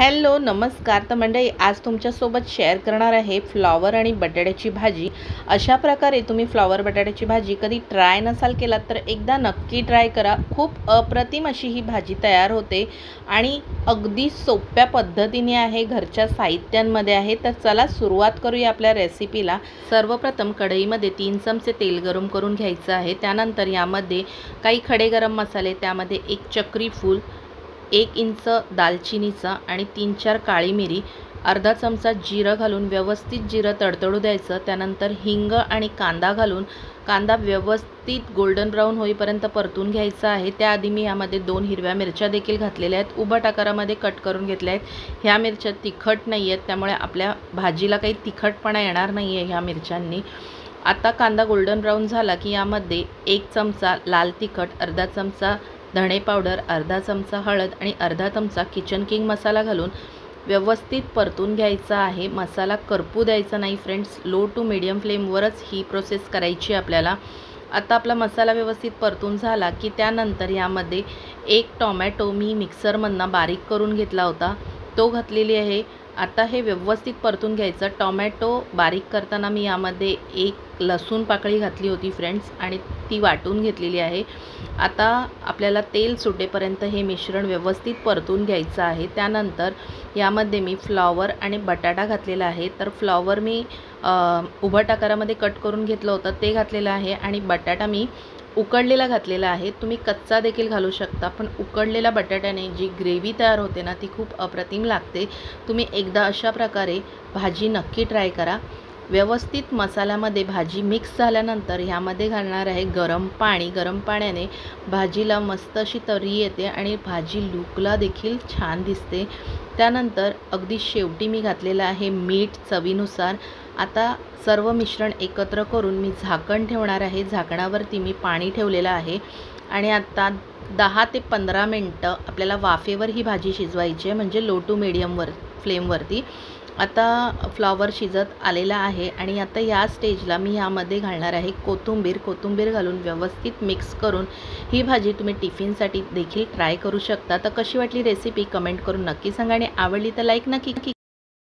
Hello नमस्कार. तर मंडळी आज तुमच्यासोबत शेअर करणार आहे फ्लॉवर आणि बटाट्याची भाजी. अशा प्रकारे तुम्ही फ्लॉवर बटाट्याची भाजी कधी ट्राय नसाल केलात तर एकदा नक्की ट्राय करा. खूप अप्रतिम अशी ही भाजी तयार होते आणि अगदी सोप्या पद्धतीने आहे. घरच्या साहित्यांमध्ये आहे. तर चला सुरुवात करूया आपल्या रेसिपीला सर्वप्रथम कढईमध्ये तीन चमचे तेल गरम करून घ्यायचं आहे. त्यानंतर यामध्ये काही खडे गरम मसाले त्यामध्ये एक चक्री फूल एक इंच दालचिनीचा आणि तीन चार काळी मिरी अर्धा चमचा जिरं घालून व्यवस्थित जिरं तडतडू द्यायचं त्यानंतर हिंग आणि कांदा घालून कांदा व्यवस्थित गोल्डन ब्राऊन होईपर्यंत परतून घ्यायचा आहे. त्याआधी मी यामध्ये दोन हिरव्या मिरच्या देखील घातलेल्या आहेत. उभट आकारामध्ये कट करून घेतल्या आहेत. ह्या मिरच्या तिखट नाही आहेत त्यामुळे आपल्या भाजीला काही तिखटपणा येणार नाही आहे ह्या मिरच्यांनी. आता कांदा गोल्डन ब्राऊन झाला की यामध्ये एक चमचा लाल तिखट अर्धा चमचा धणे पावडर अर्धा चमचा हळद आणि अर्धा चमचा किचन किंग मसाला घालून व्यवस्थित परतून घ्यायचा आहे. मसाला करपू द्यायचा नाही फ्रेंड्स. लो टू मिडियम फ्लेमवरच ही प्रोसेस करायची आपल्याला. आता आपला मसाला व्यवस्थित परतून झाला की त्यानंतर यामध्ये एक टॉमॅटो मी मिक्सरमधनं बारीक करून घेतला होता. तो घातलेली आहे. आता हे व्यवस्थित परतून घ्यायचं. टॉमॅटो बारीक करताना मी यामध्ये एक लसूण पाकळी घातली होती फ्रेंड्स. आणि ती वाटून घेतलेली आहे. आता आपल्याला तेल सुटेपर्यंत हे मिश्रण व्यवस्थित परतून घ्यायचं आहे. त्यानंतर यामध्ये मी फ्लॉवर आणि बटाटा घातलेला आहे. तर फ्लॉवर मी उभट आकारामध्ये कट करून घेतलं होतं ते घातलेलं आहे आणि बटाटा मी उकडलेला घातलेला आहे. तुम्ही कच्चा देखील घालू शकता पण उकडलेल्या बटाट्याने जी ग्रेव्ही तयार होते ना ती खूप अप्रतिम लागते. तुम्ही एकदा अशा प्रकारे भाजी नक्की ट्राय करा. व्यवस्थित मसाल्यामध्ये भाजी मिक्स झाल्यानंतर ह्यामध्ये घालणार आहे गरम पाणी. गरम पाण्याने भाजीला मस्त अशी तरी येते आणि भाजी लुकला देखील छान दिसते. त्यानंतर अगदी शेवटी मी घातलेलं आहे मीठ चवीनुसार. आता सर्व मिश्रण एकत्र करून मी झाकण ठेवणार आहे. झाकणावरती मी पाणी ठेवलेलं आहे आणि आता दहा ते पंधरा मिनटं आपल्याला वाफेवर ही भाजी शिजवायची आहे म्हणजे लो टू मिडियमवर फ्लेमवरती. आता फ्लॉवर शिजत आलेला आहे आणि आता या स्टेजला मी यामध्ये घालणार आहे कोथिंबीर. कोथिंबीर घालून व्यवस्थित मिक्स करून ही भाजी तुम्ही टिफिनसाठी देखील ट्राय करू शकता. तर कशी वाटली रेसिपी कमेंट करून नक्की सांगा आणि आवडली तर लाईक नक्की